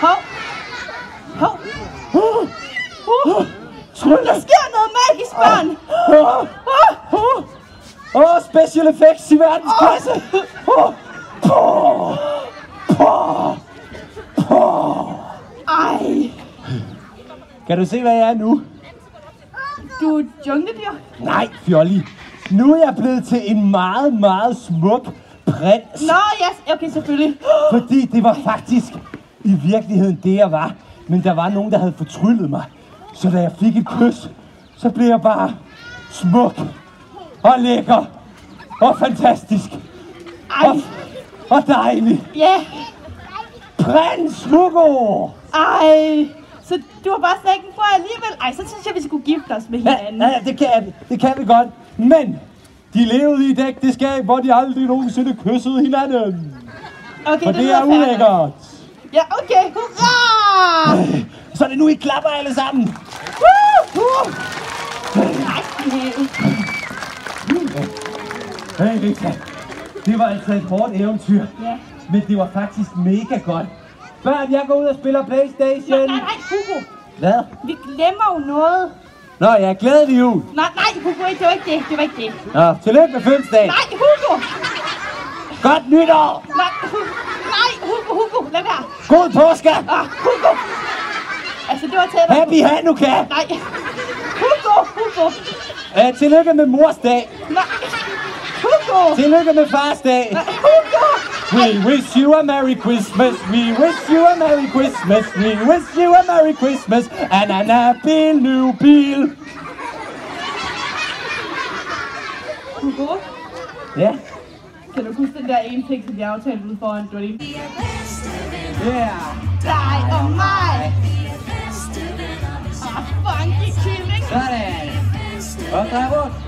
Hov. Hov. Der sker noget magisk, børn. Åh, oh, special effects i verdensklasse! Åh, Åh, åh, åh. Ej. Kan du se, hvad jeg er nu? Du er jungledyr. Nej, Fjolli. Nu er jeg blevet til en meget, meget smuk prins. Nå, ja, okay, selvfølgelig. Fordi det var faktisk i virkeligheden det, jeg var. Men der var nogen, der havde fortryllet mig. Så da jeg fik et kys, så blev jeg bare smuk og lækker og fantastisk Ej, og, og dejlig. ja. Prins Hugo! Ej. Så du har bare sækken på alligevel. Ej, så synes jeg, vi skulle gifte os med Ja, hinanden. ja, det kan vi. Det kan vi godt. Men de levede i et ægteskab, hvor de aldrig nogensinde kyssede hinanden. Okay, For det lyder er ulækkert. Ja, okay. Hurra! Så er det nu, I klapper alle sammen. Woo! Woo! Hey, Rita. Det var altså et hårdt eventyr. Ja. Men det var faktisk mega godt. Børn, jeg går ud og spiller Nej, Playstation. nej, nej, Hugo. Hvad? Vi glemmer jo noget. Nå, jeg er glædelig jul. Nej, nej, Hugo, det var ikke det. Det var ikke det. Nå, tillykke med fødselsdag. Nej, Hugo! Godt nytår. Nej, Hugo. Nej, Hugo, Hugo, lad være. God påske. Ah, Hugo! Altså, det var tæt. Happy Hanukkah. Nej. Hugo, Hugo. Uh, tillykke med mors dag. Nej. Hugo. Tillykke med fars dag. Nej, Hugo. We wish you a Merry Christmas. We wish you a Merry Christmas. We wish you a Merry Christmas and an happy new bil. Hugo. Ja. Kan du huske den der ene ting, som vi aftalte ude foran Dream? Yeah. Dig og mig. Ah, funky kylling. Sådan. Og drej rundt.